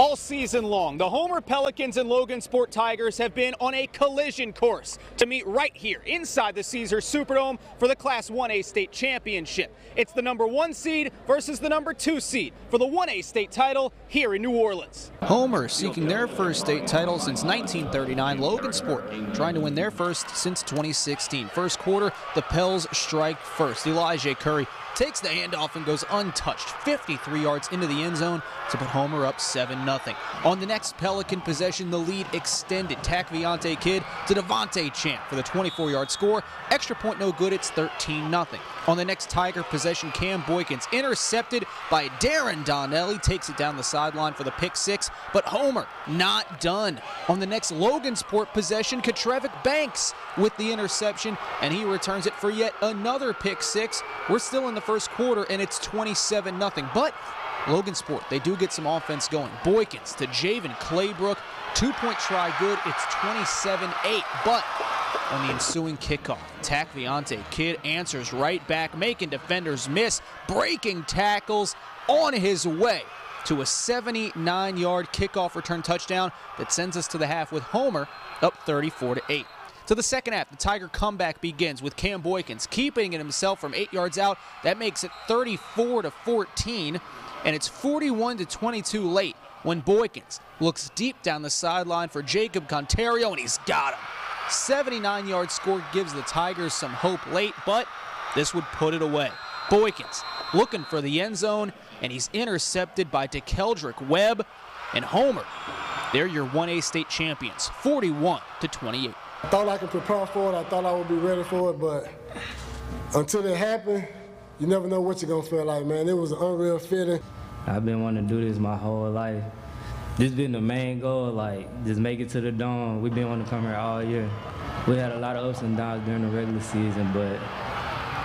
All season long, the Homer Pelicans and Logansport Tigers have been on a collision course to meet right here inside the Caesars Superdome for the Class 1A state championship. It's the number one seed versus the number two seed for the 1A state title here in New Orleans. Homer seeking their first state title since 1939. Logansport trying to win their first since 2016. First quarter, the Pels strike first. Elijah Curry takes the handoff and goes untouched 53 yards into the end zone to put Homer up 7 0. On the next Pelican possession, the lead extended. Tak Viante Kid to Devontae Champ for the 24 yard score. Extra point no good, it's 13 0. On the next Tiger possession, Cam Boykins intercepted by Darren Donnelly, takes it down the sideline for the pick six, but Homer not done. On the next Logansport possession, Katrevic Banks with the interception, and he returns it for yet another pick six. We're still in the first quarter, and it's 27 0. But Logansport, they do get some offense going. Boykins to Javen Claybrook. Two point try good. It's 27 8. But on the ensuing kickoff, Tak Viante Kid answers right back, making defenders miss, breaking tackles on his way to a 79 yard kickoff return touchdown that sends us to the half with Homer up 34 to 8. To the second half, the Tiger comeback begins with Cam Boykins keeping it himself from eight yards out. That makes it 34 to 14, and it's 41 to 22 late when Boykins looks deep down the sideline for Jacob Contario, and he's got him. 79 yard score gives the Tigers some hope late, but this would put it away. Boykins looking for the end zone, and he's intercepted by DeKeldrick Webb and Homer. They're your 1A state champions, 41 to 28. I thought I could prepare for it. I thought I would be ready for it, but until it happened, you never know what you're gonna feel like, man. It was an unreal feeling. I've been wanting to do this my whole life. This been the main goal, like just make it to the dome. We've been wanting to come here all year. We had a lot of ups and downs during the regular season, but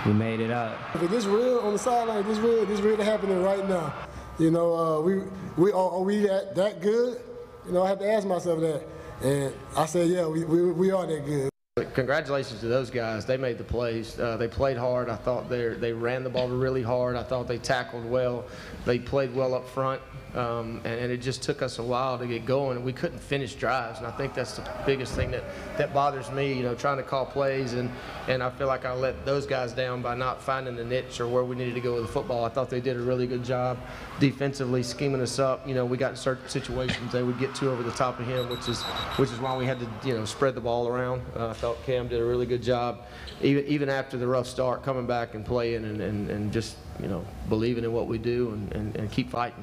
we made it out. If this real on the sideline, this real, this really happening right now. You know, uh, we we are, are we that, that good? You know, I have to ask myself that. And I said, yeah, we, we, we are that good. Congratulations to those guys. They made the plays. Uh, they played hard. I thought they they ran the ball really hard. I thought they tackled well. They played well up front. Um, and, and, it just took us a while to get going, and we couldn't finish drives. And I think that's the biggest thing that, that bothers me, you know, trying to call plays. And, and I feel like I let those guys down by not finding the niche or where we needed to go with the football. I thought they did a really good job defensively scheming us up. You know, we got in certain situations they would get two over the top of him, which is which is why we had to, you know, spread the ball around. Uh, I thought Cam did a really good job, even, even after the rough start, coming back and playing and, and, and just, you know, believing in what we do and, and, and keep fighting.